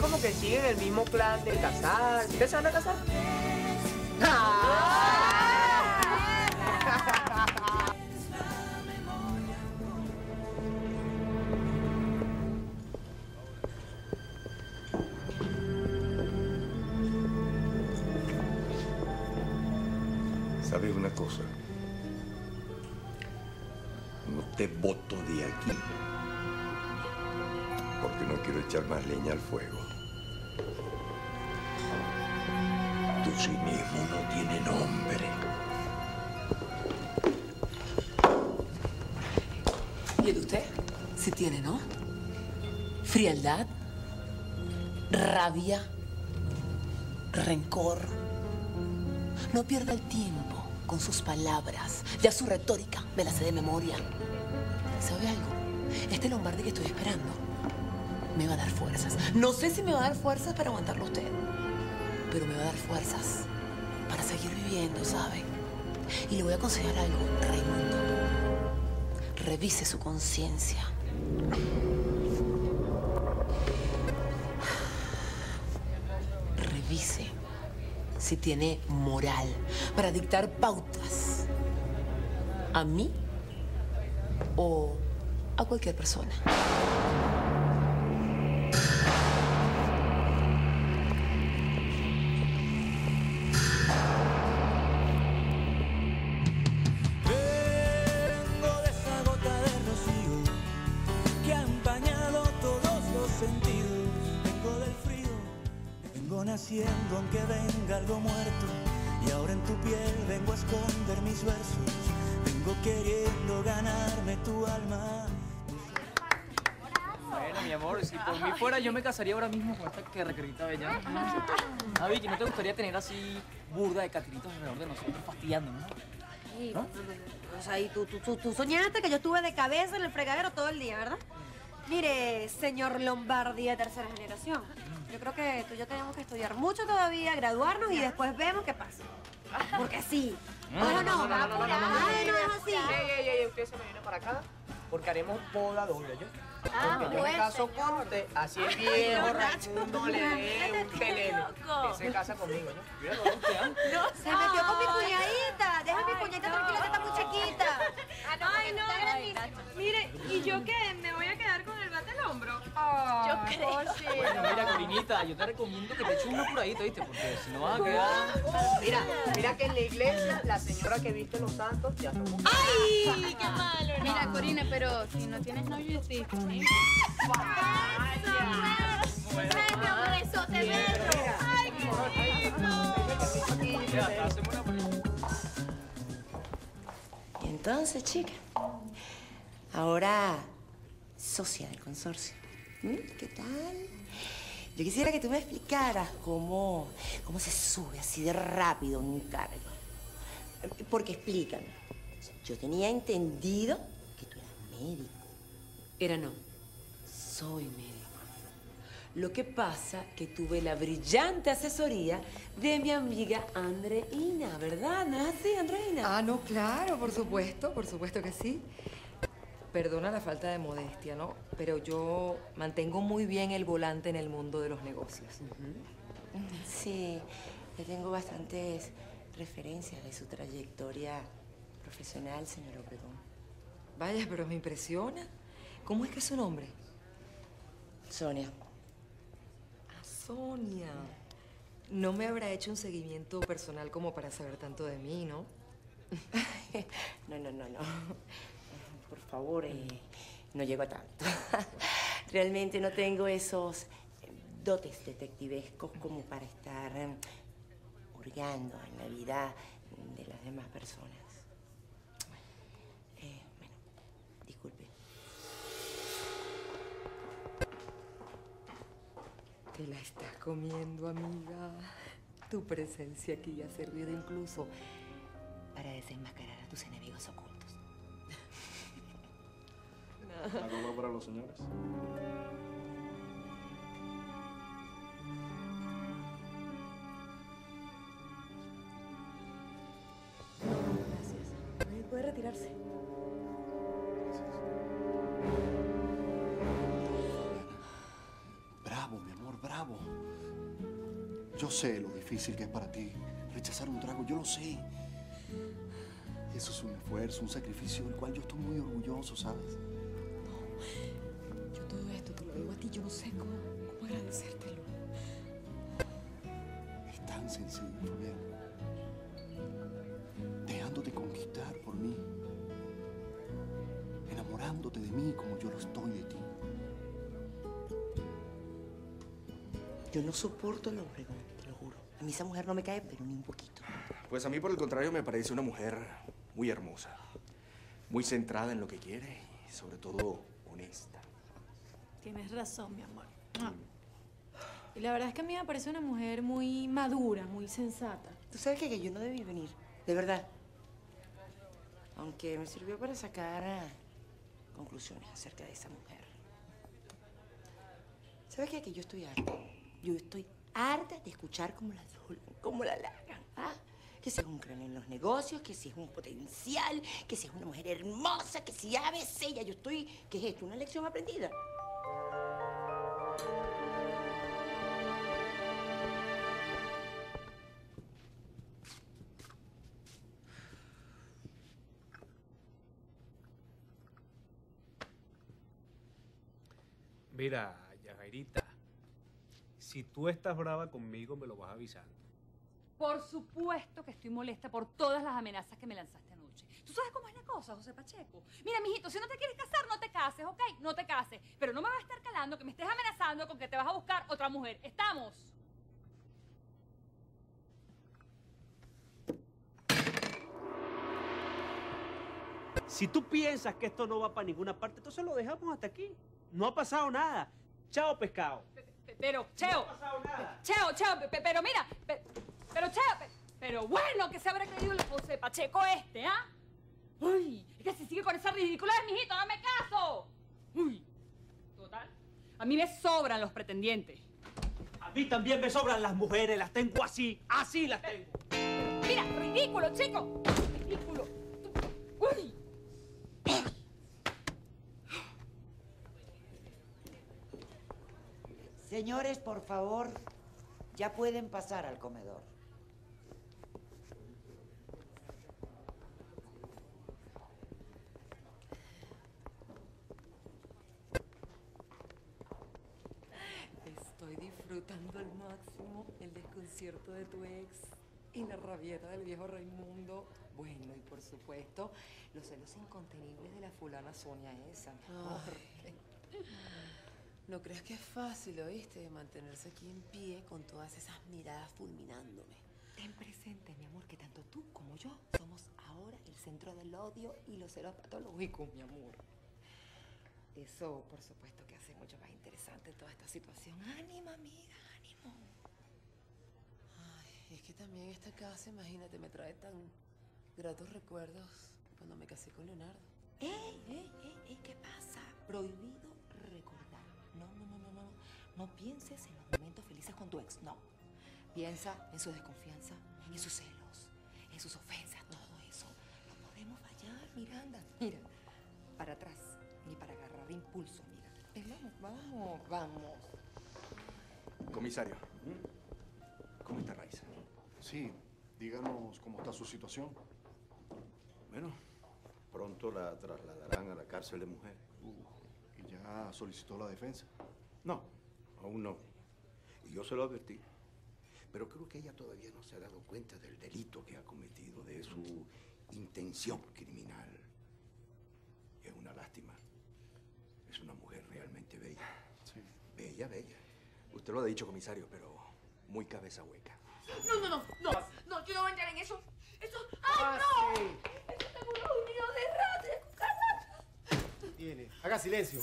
como que siguen el mismo plan de casar. ¿Ustedes se van a casar? ¿Sabes una cosa? No te voto de aquí. Porque no quiero echar más leña al fuego. Tu cinismo no tiene nombre. ¿Y el de usted? Sí tiene, ¿no? Frialdad, rabia, rencor. No pierda el tiempo con sus palabras. Ya su retórica me la sé de memoria. ¿Sabe algo? Este Lombardi que estoy esperando me va a dar fuerzas. No sé si me va a dar fuerzas para aguantarlo usted, pero me va a dar fuerzas para seguir viviendo, ¿sabe? Y le voy a aconsejar algo, Raimundo. Revise su conciencia. Revise si tiene moral para dictar pautas a mí o a cualquier persona. Naciendo aunque venga algo muerto. Y ahora en tu piel vengo a esconder mis versos. Vengo queriendo ganarme tu alma. Bueno, mi amor, si por mí fuera yo me casaría ahora mismo con esta que requerita bella. Ah, Vicky, ¿no te gustaría tener así burda de catiritos alrededor de nosotros fastidiándonos? Sí, O sea, y tú, tú, tú, tú soñaste que yo estuve de cabeza en el fregadero todo el día, ¿verdad? Mire, señor Lombardi de tercera generación, yo creo que tú y yo tenemos que estudiar mucho todavía, graduarnos y después vemos qué pasa. Porque sí. No, no, no, no, no, no, no, así. Ey, ey, ey, usted se me viene para acá porque haremos boda doble, ¿yo? Porque yo me caso con usted, así el viejo Raimundo le un telele. Que se casa conmigo, ¿yo? Yo era. No, se metió con mi cuñadita. Deja mi cuñadita tranquila que está muy chiquita. Ay, no, Mire, ¿y yo qué? Yo creo. Bueno, mira, Corinita, yo te recomiendo que te eches una curadita, ¿viste? Porque si no vas a quedar... Mira, mira que en la iglesia la señora que viste los santos ya somos. ¡Ay! ¡Qué malo! Mira, Corina, pero si no tienes novio, sí. ¿sí? Ya, hacemos una Y entonces, chica, ahora socia del consorcio. ¿Mm? ¿Qué tal? Yo quisiera que tú me explicaras cómo, cómo se sube así de rápido un cargo. Porque explícame. Yo tenía entendido que tú eras médico. Era no. Soy médico. Lo que pasa que tuve la brillante asesoría de mi amiga Andreina, ¿verdad? ¿No es así, Andreina? Ah, no, claro, por supuesto, por supuesto que sí. Perdona la falta de modestia, ¿no? Pero yo mantengo muy bien el volante en el mundo de los negocios. Sí, yo tengo bastantes referencias de su trayectoria profesional, señor Obregón. Vaya, pero me impresiona. ¿Cómo es que es su nombre? Sonia. Ah, Sonia. No me habrá hecho un seguimiento personal como para saber tanto de mí, ¿no? No, no, no, no. Por favor, eh, no llego a tanto. Realmente no tengo esos dotes detectivescos como para estar eh, hurgando en la vida de las demás personas. Eh, bueno, disculpe. Te la estás comiendo, amiga. Tu presencia aquí ha servido incluso para desenmascarar a tus enemigos ocultos. ¿Algo para los señores? Ay, Puede retirarse. Bravo, mi amor, bravo. Yo sé lo difícil que es para ti rechazar un trago, yo lo sé. Eso es un esfuerzo, un sacrificio del cual yo estoy muy orgulloso, ¿sabes? Yo todo esto te lo digo a ti, yo no sé cómo, cómo agradecértelo. Es tan sencillo, Fabián. Dejándote conquistar por mí. Enamorándote de mí como yo lo estoy de ti. Yo no soporto la Obregón, te lo juro. A mí esa mujer no me cae, pero ni un poquito. Pues a mí, por el contrario, me parece una mujer muy hermosa. Muy centrada en lo que quiere y, sobre todo, honesta. Tienes razón, mi amor. Y la verdad es que a mí me parece una mujer muy madura, muy sensata. Tú sabes que, que yo no debí venir, de verdad. Aunque me sirvió para sacar ah, conclusiones acerca de esa mujer. ¿Sabes qué? Que yo estoy harta. Yo estoy harta de escuchar cómo la cómo la. ¿ah? Que si es un cráneo en los negocios, que si es un potencial, que si es una mujer hermosa, que si ABC. Ya yo estoy... ¿Qué es esto? ¿Una lección aprendida? Mira, Yajairita, si tú estás brava conmigo, me lo vas avisando. Por supuesto que estoy molesta por todas las amenazas que me lanzaste anoche. ¿Tú sabes cómo es la cosa, José Pacheco? Mira, mijito, si no te quieres casar, no te cases, ¿ok? No te cases. Pero no me vas a estar calando que me estés amenazando con que te vas a buscar otra mujer. ¿Estamos? Si tú piensas que esto no va para ninguna parte, entonces lo dejamos hasta aquí. No ha pasado nada. Chao, pescado. Pe- Pero, Cheo. Cheo, Cheo, pe- pero mira. pe- pero, Cheo. pe- pero bueno, que se habrá creído el José Pacheco este, ¿ah? Uy, es que si sigue con esa ridiculez, mijito, dame caso. Uy. Total. A mí me sobran los pretendientes. A mí también me sobran las mujeres, las tengo así. Así las tengo. Mira, ridículo, chico. Ridículo. Uy. Señores, por favor, ya pueden pasar al comedor. Estoy disfrutando al máximo el desconcierto de tu ex y la rabieta del viejo Raimundo. Bueno, y por supuesto, los celos incontenibles de la fulana Sonia esa. Ay. No creas que es fácil, ¿oíste? Mantenerse aquí en pie con todas esas miradas fulminándome. Ten presente, mi amor, que tanto tú como yo somos ahora el centro del odio y los celos patológicos, mi amor. Eso, por supuesto, que hace mucho más interesante toda esta situación. Ánima, amiga, es que también esta casa, imagínate, me trae tan gratos recuerdos cuando me casé con Leonardo. ¡Ey, ey, ey, ey! ¿Qué pasa? Prohibido recordar. No, no, no, no, no. No pienses en los momentos felices con tu ex, no. Piensa en su desconfianza, en sus celos, en sus ofensas, todo eso. No podemos fallar, Miranda. Mira, para atrás, ni para agarrar impulso, mira. Vamos, vamos, vamos. Comisario, ¿cómo está Raiza? Sí, díganos cómo está su situación. Bueno, pronto la trasladarán a la cárcel de mujeres. ¿Y ya solicitó la defensa? No, aún no. Y yo se lo advertí. Pero creo que ella todavía no se ha dado cuenta del delito que ha cometido, de su intención criminal. Es una lástima. Es una mujer realmente bella. Sí. Bella, bella. Usted lo ha dicho, comisario, pero muy cabeza hueca. No, no, no, no, no, yo no voy a entrar en eso. Eso, ¡ay, no! Eso tengo unos nidos de ratas, de cucarachas. Tiene. Haga silencio.